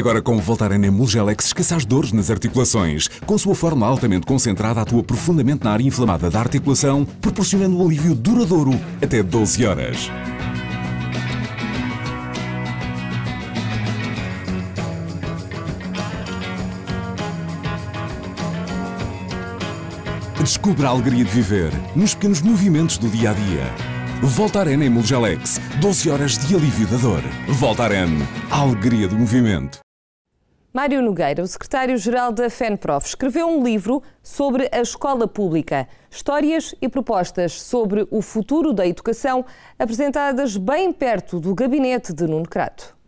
Agora com o Voltaren Emulgelex esqueça as dores nas articulações. Com sua forma altamente concentrada, atua profundamente na área inflamada da articulação, proporcionando um alívio duradouro até 12 horas. Descubra a alegria de viver nos pequenos movimentos do dia a dia. Voltaren Emulgelex, 12 horas de alívio da dor. Voltaren, a alegria do movimento. Mário Nogueira, o secretário-geral da FENPROF, escreveu um livro sobre a escola pública. Histórias e propostas sobre o futuro da educação, apresentadas bem perto do gabinete de Nuno Crato.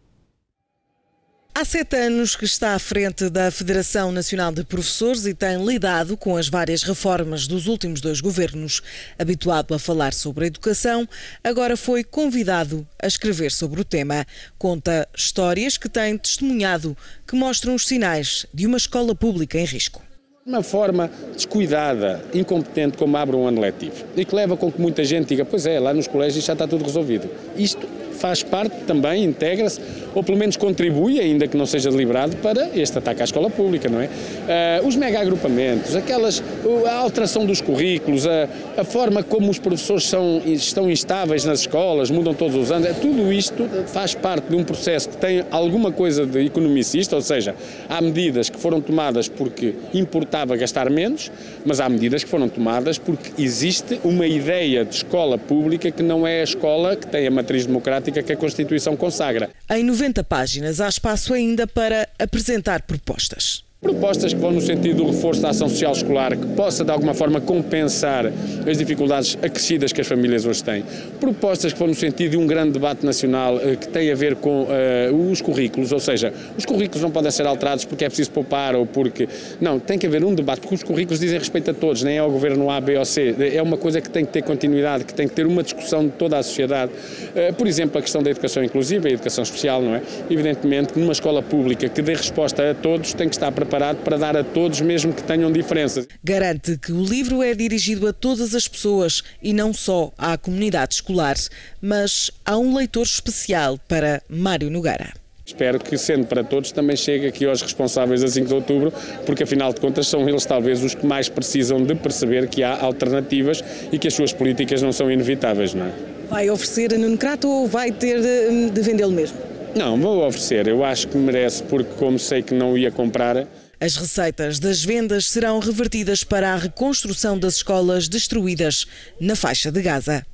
Há sete anos que está à frente da Federação Nacional de Professores e tem lidado com as várias reformas dos últimos dois governos. Habituado a falar sobre a educação, agora foi convidado a escrever sobre o tema. Conta histórias que tem testemunhado que mostram os sinais de uma escola pública em risco. Uma forma descuidada, incompetente, como abre um ano letivo e que leva com que muita gente diga: Pois é, lá nos colégios já está tudo resolvido. Isto faz parte também, integra-se, ou pelo menos contribui, ainda que não seja deliberado, para este ataque à escola pública, não é? Uh, os mega agrupamentos, aquelas, a alteração dos currículos, a, a forma como os professores são, estão instáveis nas escolas, mudam todos os anos, é, tudo isto faz parte de um processo que tem alguma coisa de economicista, ou seja, há medidas que foram tomadas porque importava gastar menos, mas há medidas que foram tomadas porque existe uma ideia de escola pública que não é a escola que tem a matriz democrática que a Constituição consagra. Em 90 páginas há espaço ainda para apresentar propostas. Propostas que vão no sentido do reforço da ação social escolar, que possa de alguma forma compensar as dificuldades acrescidas que as famílias hoje têm. Propostas que vão no sentido de um grande debate nacional eh, que tem a ver com uh, os currículos, ou seja, os currículos não podem ser alterados porque é preciso poupar ou porque. Não, tem que haver um debate, porque os currículos dizem respeito a todos, nem é ao governo A, B ou C. É uma coisa que tem que ter continuidade, que tem que ter uma discussão de toda a sociedade. Uh, por exemplo, a questão da educação inclusiva, a educação especial, não é? Evidentemente numa escola pública que dê resposta a todos tem que estar preparada preparado para dar a todos, mesmo que tenham diferenças. Garante que o livro é dirigido a todas as pessoas e não só à comunidade escolar, mas há um leitor especial para Mário Nogueira. Espero que, sendo para todos, também chegue aqui aos responsáveis da 5 de outubro, porque afinal de contas são eles talvez os que mais precisam de perceber que há alternativas e que as suas políticas não são inevitáveis, não é? Vai oferecer a Nuno Crato ou vai ter de, de vendê-lo mesmo? Não, vou oferecer. Eu acho que merece, porque como sei que não ia comprar, as receitas das vendas serão revertidas para a reconstrução das escolas destruídas na faixa de Gaza.